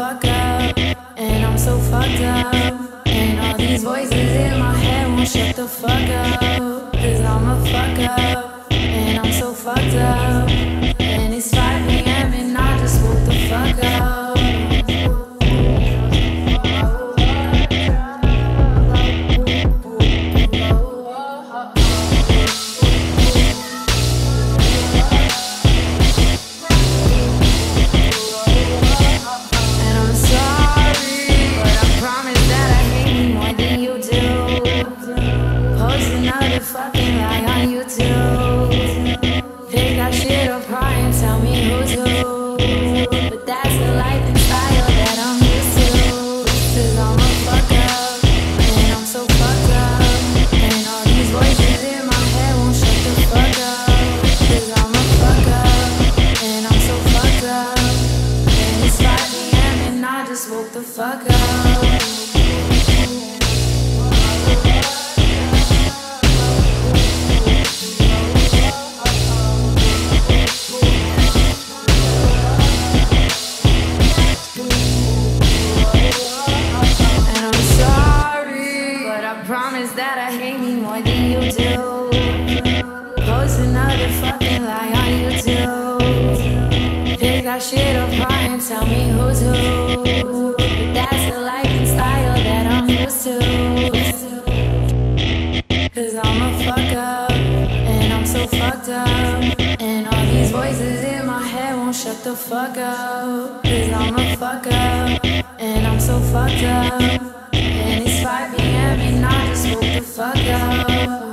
up, and I'm so fucked up. And all these voices in my head won't shut the fuck up, cause I'm a fuck up. Just woke the fuck up. And I'm sorry, but I promise that I hate me more than you do. Post another fucking lie on YouTube. Pick that shit apart and tell me up. And all these voices in my head won't shut the fuck up. Cause I'm a fuck up, and I'm so fucked up. And it's 5 p.m. and I just woke the fuck up.